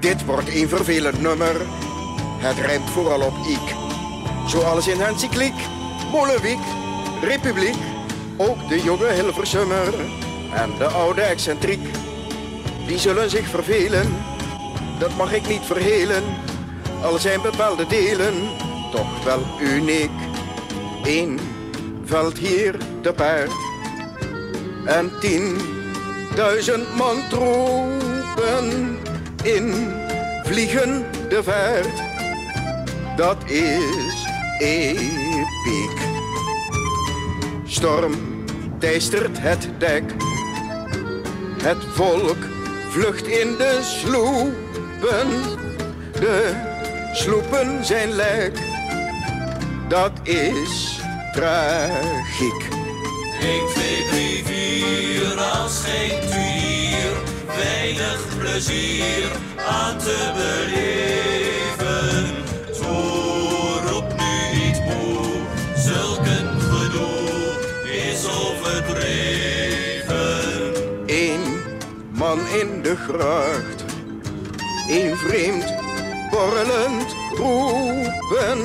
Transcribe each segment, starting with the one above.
Dit wordt een vervelend nummer. Het rijmt vooral op ik. Zoals in encycliek, Molenwiek, Republiek. Ook de jonge Hilversummer en de oude excentriek. Die zullen zich vervelen, dat mag ik niet verhelen. Al zijn bepaalde delen toch wel uniek. Eén valt hier te paard en tienduizend man troepen in vliegende vaart. Dat is epiek. Storm teistert het dek. Het volk vlucht in de sloepen. De sloepen zijn lek. Dat is tragiek. 1, 2, 3, 4, plezier aan te beleven. Toer op nu niet moe, zulk een gedoe is overdreven. Eén man in de gracht, één vreemd borrelend roepen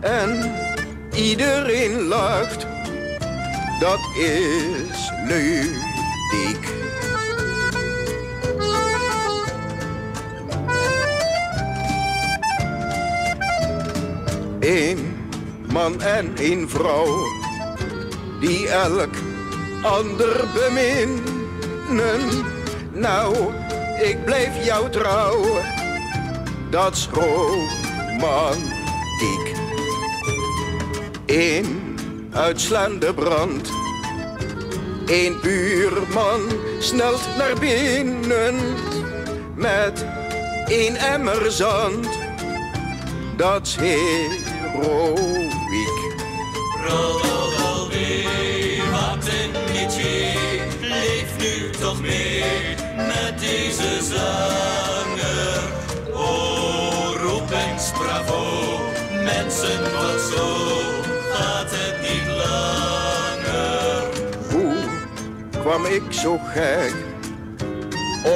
en iedereen lacht. Dat is ludiek. Eén man en één vrouw, die elk ander beminnen. Nou, ik blijf jou trouw, dat is romantiek. Eén uitslaande brand, één buurman snelt naar binnen met één emmer zand. Dat is heroïek. Roddelwee, wat een liedje, leef nu toch mee met deze zanger. Oh, roep eens bravo, mensen, wat zo gaat het niet langer. Hoe kwam ik zo gek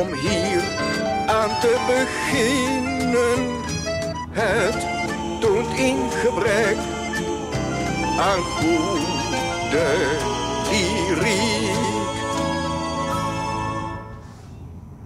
om hier aan te beginnen? Het een gebrek aan goede.